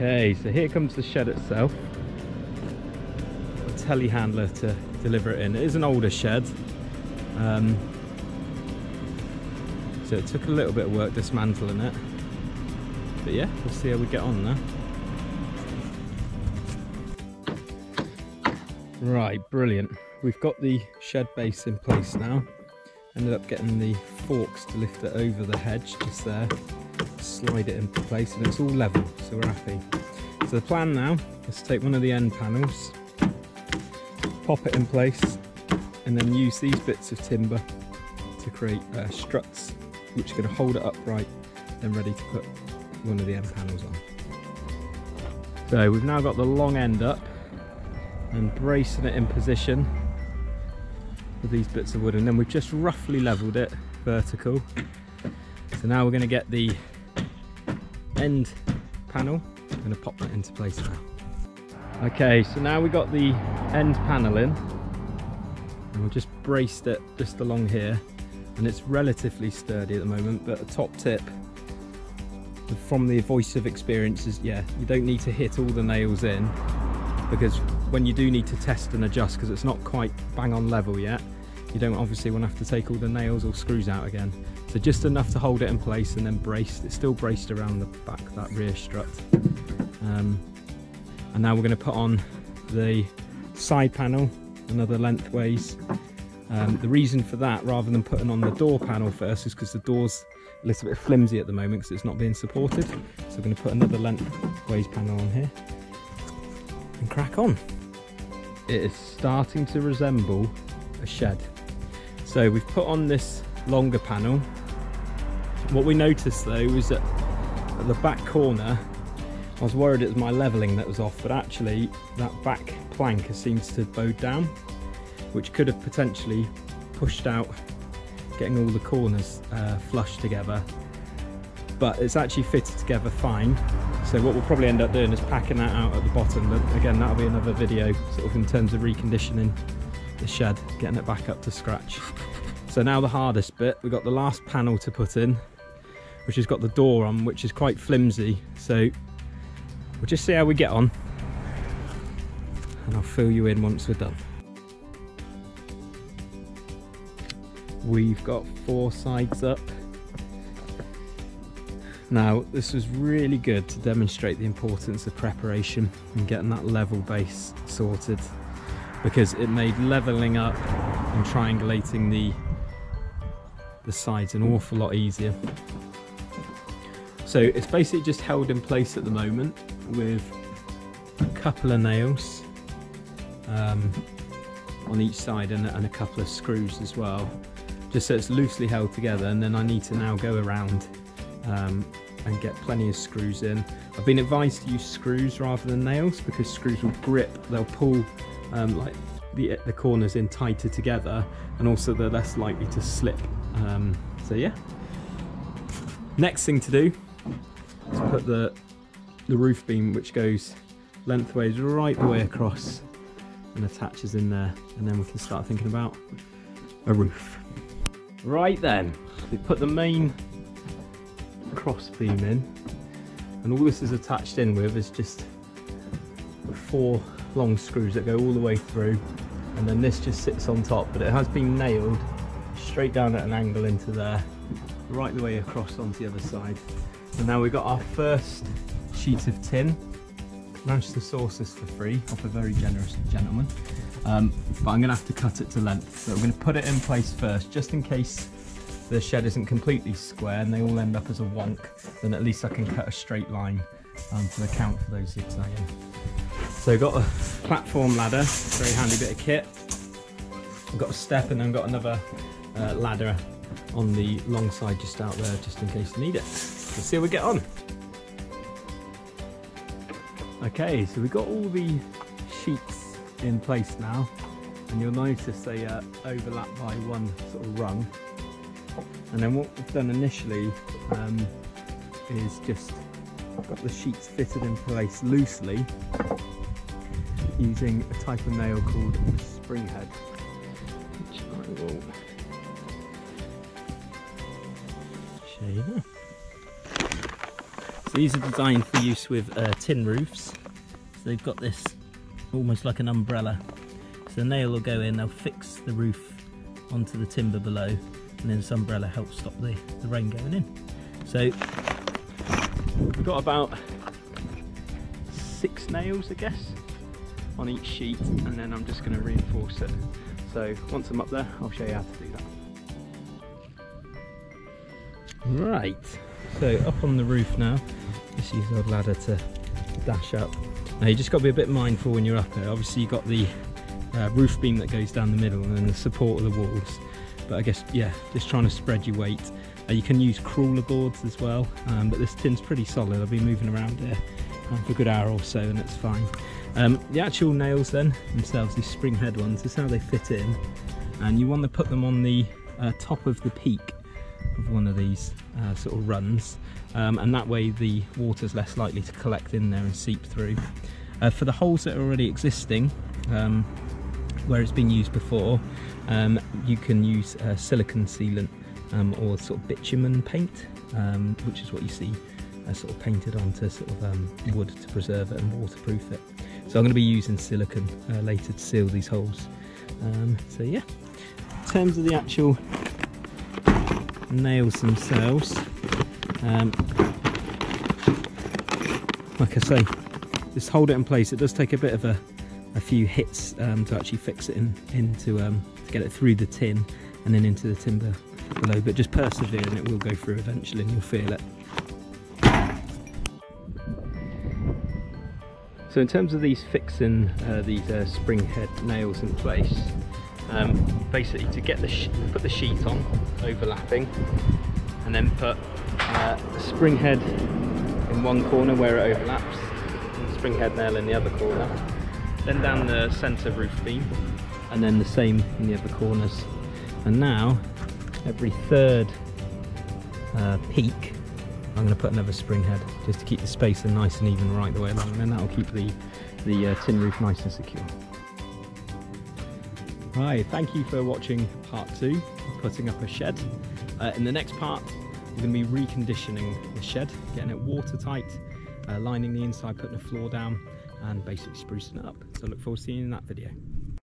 Okay, so here comes the shed itself. A telehandler to deliver it in. It is an older shed. Um, so it took a little bit of work dismantling it. But yeah, we'll see how we get on now. Right, brilliant. We've got the shed base in place now. Ended up getting the forks to lift it over the hedge just there. Slide it into place and it's all level, so we're happy. So the plan now is to take one of the end panels, pop it in place, and then use these bits of timber to create uh, struts which are going to hold it upright and ready to put one of the end panels on. So we've now got the long end up and bracing it in position with these bits of wood and then we've just roughly leveled it vertical. So now we're going to get the end panel. I'm going to pop that into place now. Okay, so now we've got the end panel in and we've just braced it just along here and it's relatively sturdy at the moment but a top tip from the voice of experience is, yeah you don't need to hit all the nails in because when you do need to test and adjust because it's not quite bang on level yet you don't obviously want to have to take all the nails or screws out again. So just enough to hold it in place and then braced it's still braced around the back that rear strut. Um, and now we're going to put on the side panel another lengthways um, the reason for that rather than putting on the door panel first is because the door's a little bit flimsy at the moment because it's not being supported. So we're going to put another lengthways panel on here and crack on. It is starting to resemble a shed so we've put on this longer panel. What we noticed though was that at the back corner I was worried it was my levelling that was off but actually that back plank has seems to bowed down which could have potentially pushed out getting all the corners uh, flush together. But it's actually fitted together fine. So what we'll probably end up doing is packing that out at the bottom but again that'll be another video sort of in terms of reconditioning the shed getting it back up to scratch. So now the hardest bit we've got the last panel to put in which has got the door on which is quite flimsy. So we'll just see how we get on and I'll fill you in once we're done. We've got four sides up. Now this was really good to demonstrate the importance of preparation and getting that level base sorted because it made leveling up and triangulating the the sides an awful lot easier so it's basically just held in place at the moment with a couple of nails um, on each side and, and a couple of screws as well just so it's loosely held together and then I need to now go around um, and get plenty of screws in. I've been advised to use screws rather than nails because screws will grip, they'll pull um, like the, the corners in tighter together and also they're less likely to slip. Um, so yeah. Next thing to do is put the, the roof beam which goes lengthways right the way across and attaches in there and then we can start thinking about a roof. Right then, we put the main cross beam in and all this is attached in with is just four long screws that go all the way through and then this just sits on top but it has been nailed straight down at an angle into there right the way across onto the other side. And now we've got our first sheet of tin. Managed to source this for free off a very generous gentleman um, but I'm gonna have to cut it to length. So I'm gonna put it in place first just in case the shed isn't completely square and they all end up as a wonk then at least I can cut a straight line um, to account for those zigzagging so got a platform ladder very handy bit of kit. I've got a step and then got another uh, ladder on the long side just out there just in case you need it. Let's see how we get on. Okay, so we've got all the sheets in place now, and you'll notice they uh, overlap by one sort of rung. And then what we've done initially um, is just got the sheets fitted in place loosely using a type of nail called a spring head, which I will show you. So these are designed for use with uh, tin roofs. So they've got this almost like an umbrella. So the nail will go in, they'll fix the roof onto the timber below and then this umbrella helps stop the, the rain going in. So we've got about six nails I guess on each sheet and then I'm just going to reinforce it. So once I'm up there I'll show you how to do that. Right, so up on the roof now, just use our ladder to dash up. Now you just got to be a bit mindful when you're up there. Obviously you've got the uh, roof beam that goes down the middle and then the support of the walls. But I guess, yeah, just trying to spread your weight. Uh, you can use crawler boards as well, um, but this tin's pretty solid. I've been moving around here um, for a good hour or so and it's fine. Um, the actual nails then themselves, these spring head ones, is how they fit in. And you want to put them on the uh, top of the peak of one of these uh, sort of runs um, and that way the water's less likely to collect in there and seep through. Uh, for the holes that are already existing um, where it's been used before um, you can use uh, silicon sealant um, or sort of bitumen paint um, which is what you see uh, sort of painted onto sort of um, wood to preserve it and waterproof it. So I'm going to be using silicon uh, later to seal these holes. so yeah, in terms of the actual nails themselves. Um, like I say, just hold it in place. It does take a bit of a, a few hits um, to actually fix it in, into um, to get it through the tin and then into the timber below. But just persevere and it will go through eventually and you'll feel it. So in terms of these fixing uh, these uh, spring head nails in place, um, basically to get the put the sheet on overlapping and then put uh, the spring head in one corner where it overlaps and spring head nail in the other corner then down the center roof beam and then the same in the other corners. And now every third uh, peak I'm going to put another spring head just to keep the spacing nice and even right the way along and then that will keep the, the uh, tin roof nice and secure. Hi, thank you for watching part two of putting up a shed. Uh, in the next part, we're going to be reconditioning the shed, getting it watertight, uh, lining the inside, putting a floor down, and basically sprucing it up. So I look forward to seeing you in that video.